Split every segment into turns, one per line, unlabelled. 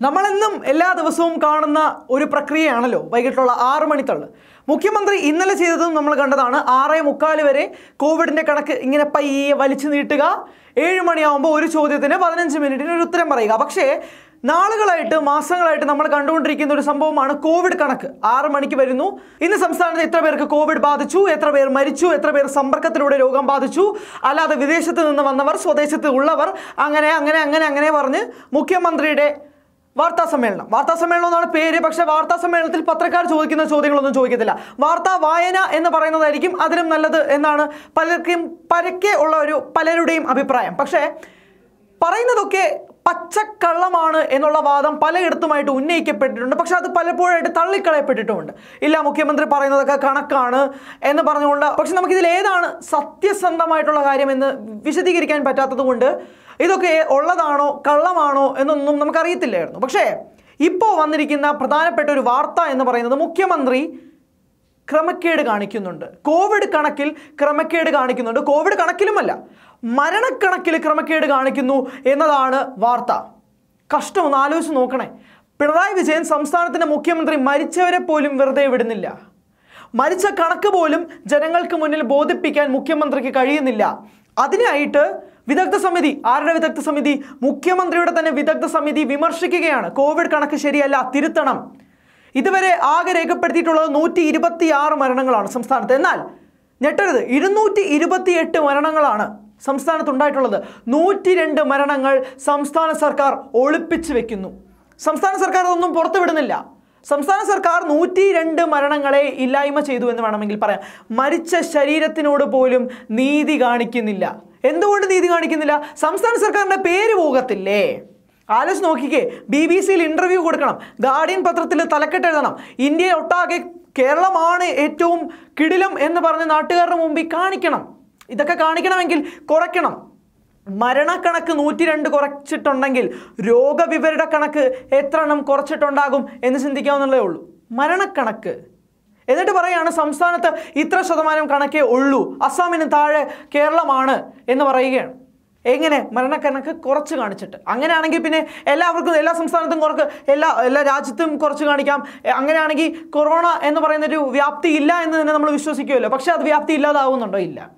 നമ്മളെന്നും എല്ലാ ദിവസവും കാണുന്ന ഒരു പ്രക്രിയയാണല്ലോ വൈകിട്ടുള്ള ആറ് മണിത്തള്ള്. മുഖ്യമന്ത്രി ഇന്നലെ ചെയ്തതും നമ്മൾ കണ്ടതാണ്. ആറേ മുക്കാൽ വരെ കോവിഡിന്റെ കണക്ക് ഇങ്ങനെ പയ്യെ വലിച്ചു നീട്ടുക. ഏഴ് മണിയാവുമ്പോൾ ഒരു ചോദ്യത്തിന് പതിനഞ്ച് മിനിറ്റിന് ഒരു ഉത്തരം പറയുക. പക്ഷേ നാളുകളായിട്ട് മാസങ്ങളായിട്ട് നമ്മൾ കണ്ടുകൊണ്ടിരിക്കുന്ന ഒരു സംഭവമാണ് കോവിഡ് കണക്ക്. ആറ് മണിക്ക് വരുന്നു. ഇന്ന് സംസ്ഥാനത്ത് എത്ര പേർക്ക് കോവിഡ് ബാധിച്ചു? എത്ര പേർ മരിച്ചു? എത്ര പേർ സമ്പർക്കത്തിലൂടെ രോഗം ബാധിച്ചു? അല്ലാതെ വിദേശത്ത് നിന്ന് വന്നവർ സ്വദേശത്ത് ഉള്ളവർ അങ്ങനെ അങ്ങനെ അങ്ങനെ അങ്ങനെ പറഞ്ഞ് മുഖ്യമന്ത്രിയുടെ വാർത്താ സമ്മേളനം. വാർത്താ സമ്മേളനം എന്നാണ് പേര്. പക്ഷെ വാർത്താ സമ്മേളനത്തിൽ പത്രക്കാർ ചോദിക്കുന്ന ചോദ്യങ്ങളൊന്നും ചോദിക്കത്തില്ല. വാർത്താ വായന എന്ന് പറയുന്നതായിരിക്കും അതിലും നല്ലത് എന്നാണ് പലർക്കും പരക്കെ ഉള്ള ഒരു പലരുടെയും അഭിപ്രായം. പക്ഷേ പറയുന്നതൊക്കെ പച്ചക്കള്ളമാണ് എന്നുള്ള വാദം പലയിടത്തുമായിട്ട് ഉന്നയിക്കപ്പെട്ടിട്ടുണ്ട്. പക്ഷെ അത് പലപ്പോഴായിട്ട് തള്ളിക്കളയപ്പെട്ടിട്ടുമുണ്ട്. ഇല്ല മുഖ്യമന്ത്രി പറയുന്നതൊക്കെ കണക്കാണ് എന്ന് പറഞ്ഞുകൊണ്ട്. പക്ഷെ നമുക്കിതിൽ ഏതാണ് സത്യസന്ധമായിട്ടുള്ള കാര്യമെന്ന് വിശദീകരിക്കാൻ പറ്റാത്തത് കൊണ്ട് ഇതൊക്കെ ഉള്ളതാണോ കള്ളമാണോ എന്നൊന്നും നമുക്കറിയത്തില്ലായിരുന്നു. പക്ഷേ ഇപ്പോൾ വന്നിരിക്കുന്ന പ്രധാനപ്പെട്ട ഒരു വാർത്ത എന്ന് പറയുന്നത് മുഖ്യമന്ത്രി ക്രമക്കേട് കാണിക്കുന്നുണ്ട്. കോവിഡ് കണക്കിൽ ക്രമക്കേട് കാണിക്കുന്നുണ്ട്. കോവിഡ് കണക്കിലുമല്ല മരണക്കണക്കിൽ ക്രമക്കേട് കാണിക്കുന്നു എന്നതാണ് വാർത്ത. കഷ്ടം ഒന്ന് ആലോചിച്ച് നോക്കണേ. പിണറായി വിജയൻ സംസ്ഥാനത്തിന്റെ മുഖ്യമന്ത്രി മരിച്ചവരെ പോലും വെറുതെ വിടുന്നില്ല. മരിച്ച കണക്ക് പോലും ജനങ്ങൾക്ക് മുന്നിൽ ബോധിപ്പിക്കാൻ മുഖ്യമന്ത്രിക്ക് കഴിയുന്നില്ല. അതിനായിട്ട് വിദഗ്ധ സമിതി. ആരുടെ വിദഗ്ധ സമിതി? മുഖ്യമന്ത്രിയുടെ തന്നെ വിദഗ്ധ സമിതി വിമർശിക്കുകയാണ്. കോവിഡ് കണക്ക് ശരിയല്ല തിരുത്തണം. ഇതുവരെ ആകെ രേഖപ്പെടുത്തിയിട്ടുള്ളത് നൂറ്റി ഇരുപത്തി ആറ് മരണങ്ങളാണ് സംസ്ഥാനത്ത്. എന്നാൽ ഞെട്ടരുത് ഇരുന്നൂറ്റി ഇരുപത്തി എട്ട് മരണങ്ങളാണ് സംസ്ഥാനത്ത് ഉണ്ടായിട്ടുള്ളത്. നൂറ്റി രണ്ട് മരണങ്ങൾ സംസ്ഥാന സർക്കാർ ഒളിപ്പിച്ചു വെക്കുന്നു. സംസ്ഥാന സർക്കാർ അതൊന്നും പുറത്തുവിടുന്നില്ല. സംസ്ഥാന സർക്കാർ നൂറ്റി രണ്ട് മരണങ്ങളെ ഇല്ലായ്മ ചെയ്തു എന്ന് വേണമെങ്കിൽ പറയാം. മരിച്ച ശരീരത്തിനോട് പോലും നീതി കാണിക്കുന്നില്ല. എന്തുകൊണ്ട് നീതി കാണിക്കുന്നില്ല? സംസ്ഥാന സർക്കാരിന്റെ പേര് പോകത്തില്ലേ? ആലോചിച്ച് നോക്കിക്കേ ബി ബി സിയിൽ ഇന്റർവ്യൂ കൊടുക്കണം ഗാർഡിയൻ പത്രത്തിൽ തലക്കെട്ട് എഴുതണം ഇന്ത്യയെ ഒട്ടാകെ കേരളമാണ് ഏറ്റവും കിടിലം എന്ന് പറഞ്ഞ് നാട്ടുകാരുടെ മുമ്പിൽ കാണിക്കണം. ഇതൊക്കെ കാണിക്കണമെങ്കിൽ കുറയ്ക്കണം. മരണക്കണക്ക് നൂറ്റി രണ്ട് കുറച്ചിട്ടുണ്ടെങ്കിൽ രോഗവിവരുടെ കണക്ക് എത്ര എണ്ണം കുറച്ചിട്ടുണ്ടാകും എന്ന് ചിന്തിക്കാവുന്നതേ ഉള്ളൂ. മരണക്കണക്ക്. എന്നിട്ട് പറയുകയാണ് സംസ്ഥാനത്ത് ഇത്ര ശതമാനം കണക്കേ ഉള്ളൂ അസ്സാമിന് താഴെ കേരളമാണ് എന്ന് പറയുകയാണ്. എങ്ങനെ? മരണക്കണക്ക് കുറച്ച് കാണിച്ചിട്ട്. അങ്ങനെയാണെങ്കിൽ പിന്നെ എല്ലാവർക്കും എല്ലാ സംസ്ഥാനത്തും കുറച്ച് എല്ലാ എല്ലാ രാജ്യത്തും കുറച്ച് കാണിക്കാം. അങ്ങനെയാണെങ്കിൽ കൊറോണ എന്ന് പറയുന്നൊരു വ്യാപ്തി ഇല്ല എന്ന് തന്നെ നമ്മൾ വിശ്വസിക്കുമല്ലോ. പക്ഷെ അത് വ്യാപ്തി ഇല്ലാതാവുന്നുണ്ടോ? ഇല്ല.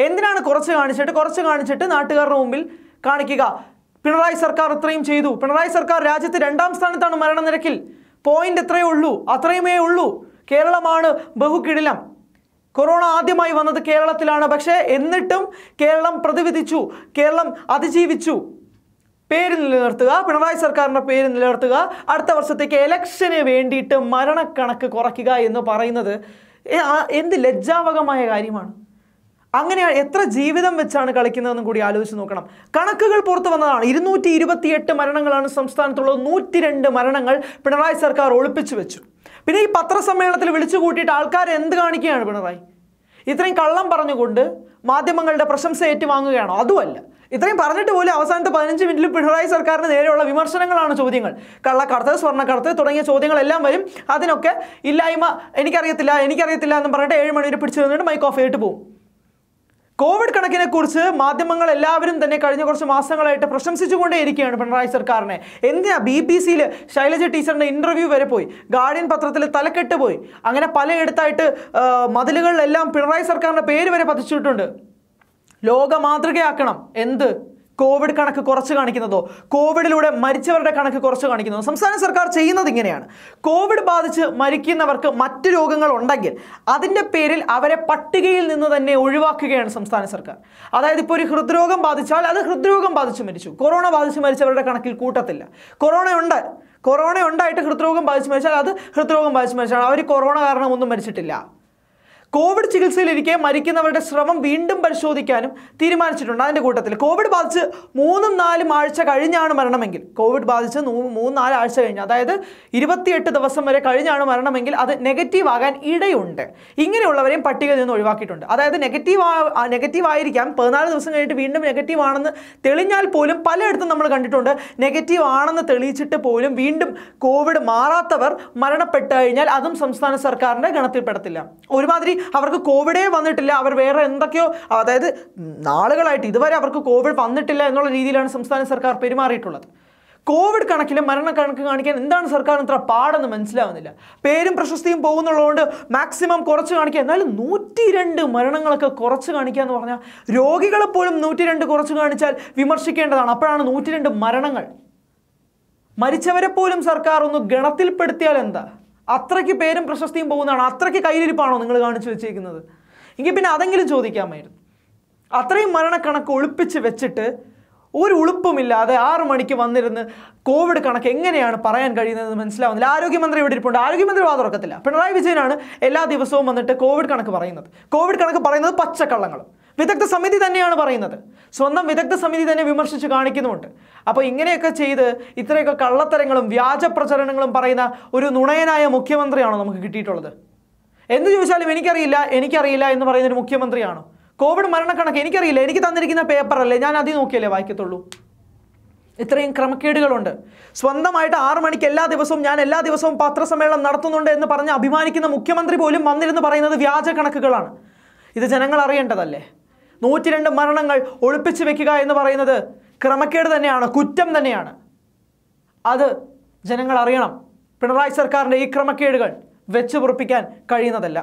എന്തിനാണ് കുറച്ച് കാണിച്ചിട്ട്? കുറച്ച് കാണിച്ചിട്ട് നാട്ടുകാരുടെ മുമ്പിൽ കാണിക്കുക. പിണറായി സർക്കാർ ഇത്രയും ചെയ്തു. പിണറായി സർക്കാർ രാജ്യത്ത് രണ്ടാം സ്ഥാനത്താണ് മരണനിരക്കിൽ. പോയിന്റ് എത്രയേ ഉള്ളൂ? അത്രയുമേ ഉള്ളൂ. കേരളമാണ് ബഹുകിടിലം. കൊറോണ ആദ്യമായി വന്നത് കേരളത്തിലാണ്. പക്ഷേ എന്നിട്ടും കേരളം പ്രതിവിധിച്ചു. കേരളം അതിജീവിച്ചു. പേര് നിലനിർത്തുക പിണറായി സർക്കാരിന്റെ പേര് നിലനിർത്തുക അടുത്ത വർഷത്തേക്ക് ഇലക്ഷന് വേണ്ടിയിട്ട് മരണക്കണക്ക് കുറയ്ക്കുക എന്ന് പറയുന്നത് എന്ത് ലജ്ജാവകമായ കാര്യമാണ്. അങ്ങനെ എത്ര ജീവിതം വെച്ചാണ് കളിക്കുന്നതെന്നും കൂടി ആലോചിച്ച് നോക്കണം. കണക്കുകൾ പുറത്തു വന്നതാണ്. ഇരുന്നൂറ്റി ഇരുപത്തിയെട്ട് മരണങ്ങളാണ് സംസ്ഥാനത്തുള്ളത്. നൂറ്റി രണ്ട് മരണങ്ങൾ പിണറായി സർക്കാർ ഒളിപ്പിച്ചു വെച്ചു. പിന്നെ ഈ പത്രസമ്മേളനത്തിൽ വിളിച്ചു കൂട്ടിയിട്ട് ആൾക്കാർ എന്ത് കാണിക്കുകയാണ് പിണറായി? ഇത്രയും കള്ളം പറഞ്ഞുകൊണ്ട് മാധ്യമങ്ങളുടെ പ്രശംസ ഏറ്റുവാങ്ങുകയാണോ? അതുമല്ല. ഇത്രയും പറഞ്ഞിട്ട് പോലും അവസാനത്തെ പതിനഞ്ച് മിനിറ്റിൽ പിണറായി സർക്കാരിന് നേരെയുള്ള വിമർശനങ്ങളാണ് ചോദ്യങ്ങൾ. കള്ളക്കടത്ത് സ്വർണക്കടത്ത് തുടങ്ങിയ ചോദ്യങ്ങളെല്ലാം വരും. അതിനൊക്കെ ഇല്ലായ്മ എനിക്കറിയത്തില്ല എനിക്കറിയത്തില്ല എന്ന് പറഞ്ഞിട്ട് ഏഴ് മണി വരെ പിടിച്ചു നിന്നിട്ട് മൈക്ക് ഓഫ് ചെയ്തിട്ട് പോകും കോവിഡ് കണക്കിനെ കുറിച്ച് മാധ്യമങ്ങൾ എല്ലാവരും തന്നെ കഴിഞ്ഞ കുറച്ച് മാസങ്ങളായിട്ട് പ്രശംസിച്ചുകൊണ്ടേയിരിക്കുകയാണ് പിണറായി സർക്കാരിനെ. എന്തിനാ ബി ബി സിയിൽ ശൈലജ ടീച്ചറിന്റെ ഇന്റർവ്യൂ വരെ പോയി? ഗാർഡിയൻ പത്രത്തിൽ തലക്കെട്ട് പോയി. അങ്ങനെ പലയിടത്തായിട്ട് മതിലുകളിലെല്ലാം പിണറായി സർക്കാരിന്റെ പേര് വരെ പതിച്ചിട്ടുണ്ട്. ലോക മാതൃകയാക്കണം എന്ത്? കോവിഡ് കണക്ക് കുറച്ച് കാണിക്കുന്നതോ? കോവിഡിലൂടെ മരിച്ചവരുടെ കണക്ക് കുറച്ച് കാണിക്കുന്നതോ? സംസ്ഥാന സർക്കാർ ചെയ്യുന്നത് ഇങ്ങനെയാണ്. കോവിഡ് ബാധിച്ച് മരിക്കുന്നവർക്ക് മറ്റ് രോഗങ്ങൾ ഉണ്ടെങ്കിൽ അതിന്റെ പേരിൽ അവരെ പട്ടികയിൽ നിന്ന് തന്നെ ഒഴിവാക്കുകയാണ് സംസ്ഥാന സർക്കാർ. അതായത് ഇപ്പോൾ ഒരു ഹൃദ്രോഗം ബാധിച്ചാൽ അത് ഹൃദ്രോഗം ബാധിച്ച് മരിച്ചു. കൊറോണ ബാധിച്ച് മരിച്ചവരുടെ കണക്കിൽ കൂട്ടത്തില്ല. കൊറോണ ഉണ്ട്. കൊറോണ ഉണ്ടായിട്ട് ഹൃദ്രോഗം ബാധിച്ച് മരിച്ചാൽ അത് ഹൃദ്രോഗം ബാധിച്ച് മരിച്ചാൽ അവർ കൊറോണ കാരണം ഒന്നും മരിച്ചിട്ടില്ല. കോവിഡ് ചികിത്സയിലിരിക്കെ മരിക്കുന്നവരുടെ ശ്രമം വീണ്ടും പരിശോധിക്കാനും തീരുമാനിച്ചിട്ടുണ്ട്. അതിന്റെ കൂട്ടത്തിൽ കോവിഡ് ബാധിച്ച് മൂന്നും നാലും ആഴ്ച കഴിഞ്ഞാണ് മരണമെങ്കിൽ. കോവിഡ് ബാധിച്ച് മൂന്ന് നാല് ആഴ്ച കഴിഞ്ഞ്. അതായത് ഇരുപത്തിയെട്ട് ദിവസം വരെ കഴിഞ്ഞാണ് മരണമെങ്കിൽ അത് നെഗറ്റീവ് ആകാൻ ഇടയുണ്ട്. ഇങ്ങനെയുള്ളവരെയും പട്ടികയിൽ നിന്ന് ഒഴിവാക്കിയിട്ടുണ്ട്. അതായത് നെഗറ്റീവ് നെഗറ്റീവ് ആയിരിക്കാം. പതിനാല് ദിവസം കഴിഞ്ഞിട്ട് വീണ്ടും നെഗറ്റീവ് ആണെന്ന് തെളിഞ്ഞാൽ പോലും പലയിടത്തും നമ്മൾ കണ്ടിട്ടുണ്ട്. നെഗറ്റീവ് ആണെന്ന് തെളിയിച്ചിട്ട് പോലും വീണ്ടും കോവിഡ് മാറാത്തവർ മരണപ്പെട്ടു കഴിഞ്ഞാൽ അതും സംസ്ഥാന സർക്കാരിന്റെ ഗണത്തിൽപ്പെടത്തില്ല. ഒരുമാതിരി അവർക്ക് കോവിഡേ വന്നിട്ടില്ല. അവർ വേറെ എന്തൊക്കെയോ അതായത് നാളുകളായിട്ട് ഇതുവരെ അവർക്ക് കോവിഡ് വന്നിട്ടില്ല എന്നുള്ള രീതിയിലാണ് സംസ്ഥാന സർക്കാർ പെരുമാറിയിട്ടുള്ളത്. കോവിഡ് കണക്കിലെ കണക്ക് കാണിക്കാൻ എന്താണ് സർക്കാർ ഇത്ര പാടെന്ന് മനസ്സിലാവുന്നില്ല. പേരും പ്രശസ്തിയും പോകുന്നുള്ളതുകൊണ്ട് മാക്സിമം കുറച്ച് കാണിക്കുക. എന്നാലും നൂറ്റി രണ്ട് മരണങ്ങളൊക്കെ കുറച്ച് കാണിക്കുക എന്ന് പറഞ്ഞാൽ രോഗികളെ പോലും നൂറ്റി രണ്ട് കുറച്ച് കാണിച്ചാൽ വിമർശിക്കേണ്ടതാണ്. അപ്പോഴാണ് നൂറ്റി രണ്ട് മരണങ്ങൾ. മരിച്ചവരെ പോലും സർക്കാർ ഒന്ന് ഗണത്തിൽപ്പെടുത്തിയാൽ എന്താ? അത്രയ്ക്ക് പേരും പ്രശസ്തിയും പോകുന്നതാണ്. അത്രയ്ക്ക് കയ്യിലിരിപ്പാണോ നിങ്ങൾ കാണിച്ചു വെച്ചിരിക്കുന്നത് എങ്കിൽ പിന്നെ അതെങ്കിലും ചോദിക്കാമായിരുന്നു. അത്രയും മരണക്കണക്ക് ഒളിപ്പിച്ച് വെച്ചിട്ട് ഒരു ഉളുപ്പുമില്ലാതെ ആറ് മണിക്ക് വന്നിരുന്ന് കോവിഡ് കണക്ക് എങ്ങനെയാണ് പറയാൻ കഴിയുന്നതെന്ന് മനസ്സിലാവുന്നില്ല. ആരോഗ്യമന്ത്രി ഇവിടെ ഇരിപ്പുണ്ട്. ആരോഗ്യമന്ത്രി വാ തുറക്കത്തില്ല. പിണറായി വിജയനാണ് എല്ലാ ദിവസവും വന്നിട്ട് കോവിഡ് കണക്ക് പറയുന്നത്. കോവിഡ് കണക്ക് പറയുന്നത് പച്ചക്കള്ളങ്ങളും വിദഗ്ധ സമിതി തന്നെയാണ് പറയുന്നത്. സ്വന്തം വിദഗ്ധ സമിതി തന്നെ വിമർശിച്ച് കാണിക്കുന്നുമുണ്ട്. അപ്പോൾ ഇങ്ങനെയൊക്കെ ചെയ്ത് ഇത്രയൊക്കെ കള്ളത്തരങ്ങളും വ്യാജ പ്രചരണങ്ങളും പറയുന്ന ഒരു നുണയനായ മുഖ്യമന്ത്രിയാണോ നമുക്ക് കിട്ടിയിട്ടുള്ളത്? എന്ത് ചോദിച്ചാലും എനിക്കറിയില്ല എനിക്കറിയില്ല എന്ന് പറയുന്ന ഒരു മുഖ്യമന്ത്രിയാണോ? കോവിഡ് മരണക്കണക്ക് എനിക്കറിയില്ല എനിക്ക് തന്നിരിക്കുന്ന പേപ്പറല്ലേ ഞാൻ അതി നോക്കിയല്ലേ വായിക്കത്തുള്ളൂ. ഇത്രയും ക്രമക്കേടുകളുണ്ട്. സ്വന്തമായിട്ട് ആറു മണിക്ക് എല്ലാ ദിവസവും ഞാൻ എല്ലാ ദിവസവും പത്രസമ്മേളനം നടത്തുന്നുണ്ട് എന്ന് പറഞ്ഞ് അഭിമാനിക്കുന്ന മുഖ്യമന്ത്രി പോലും വന്നിരുന്ന് പറയുന്നത് വ്യാജ കണക്കുകളാണ്. ഇത് ജനങ്ങൾ അറിയേണ്ടതല്ലേ? നൂറ്റി രണ്ട് മരണങ്ങൾ ഒളിപ്പിച്ചു വെക്കുക എന്ന് പറയുന്നത് ക്രമക്കേട് തന്നെയാണ് കുറ്റം തന്നെയാണ്. അത് ജനങ്ങൾ അറിയണം. പിണറായി സർക്കാരിന്റെ ഈ ക്രമക്കേടുകൾ വെച്ചു പൊറപ്പിക്കാൻ കഴിയുന്നതല്ല.